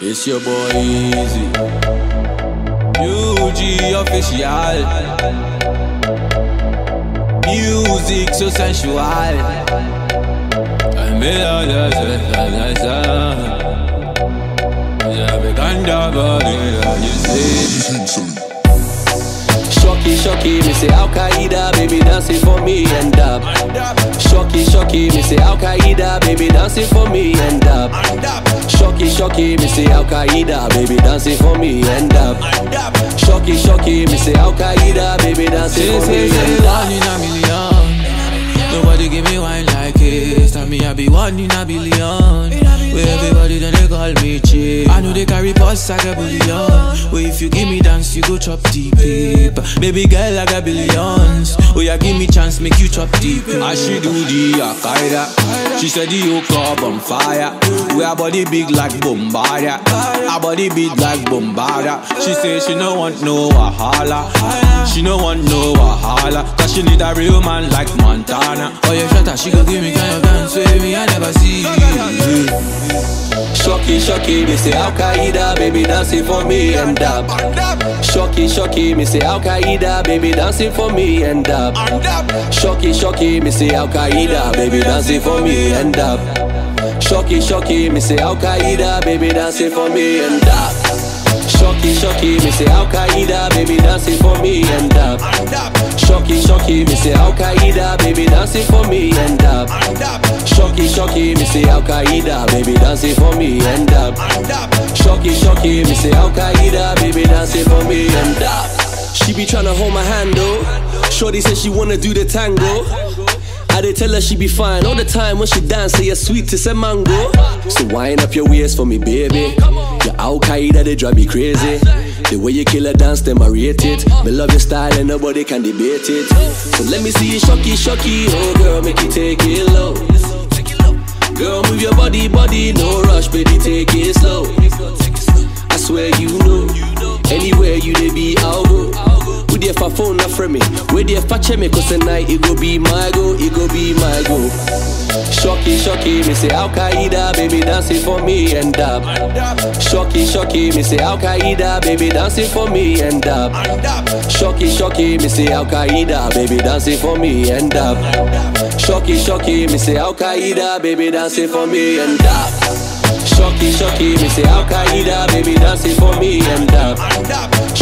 It's your boy Eazi. Eugy official. Music so sensual. I'm in all the J'avais ganda body, you see. Shocky, shocky, me say Al Qaeda, baby dancing for me and up. Shocky, shocky, me say Al Qaeda, baby dancing for me and up. Shocky, shocky, me say Al Qaeda, baby dancing for me and up. Shocky, shocky, me say Al Qaeda, baby dancing for me and up. one in a million. Nobody give me wine like this. Tell me I be one in a billion. Call me cheap. I know they carry pulse like a billion. Where if you give me dance, you go chop deep. Baby girl, I got billions. Oh, yeah, give me chance, make you chop deep. I she do the Akaida. She said the yoke up on fire. We our body big like Bombardia. Our body big like Bombardia. She say she no want no wahala. She no want no wahala. Cause she need a real man like Montana. Oh, yeah, shut up, she go give me kind of dance with me, I never see. Shocky, shocky, me say Al Qaeda, baby dancing for me and up. Shocky, shocky, me say Al Qaeda, baby dancing for me and up. Shocky, shocky, me say Al Qaeda, baby dancing for me and up. Shocky, shocky, me say Al Qaeda, baby dancing for me and up. Shocky, shocky, me say Al Qaeda, baby dancing for me and up. Shocky, shocky, me say Al Qaeda, baby dancing for me and up. Shocky, shocky, me say Al Qaeda, baby dancing for me and up. Shocky, shocky, me say Al Qaeda, baby dancing for me and up. She be tryna hold my hand though. Shorty said she wanna do the tango. I did tell her she be fine all the time when she dance, say you're sweet to say mango. So wind up your waist for me, baby. Your Al Qaeda, they drive me crazy. The way you kill a dance, them I rate it. Me love your style and nobody can debate it. So let me see you shocky, shocky. Oh girl, make you take it low. Girl, move your body, body, no rush, baby, take it slow. I swear you know. There for check me, cause tonight it go be my go, it go be my go. Shocky, shocky, me say Al Qaeda, baby dancing for me and up. Shocky, shocky, me say Al Qaeda, baby dancing for me and up. Shocky, shocky, me say Al Qaeda, baby dancing for me and up. Shocky, shocky, me say Al Qaeda, baby dancing for me and up. Shocky, shocky, me say Al Qaeda, baby dancing for me and up.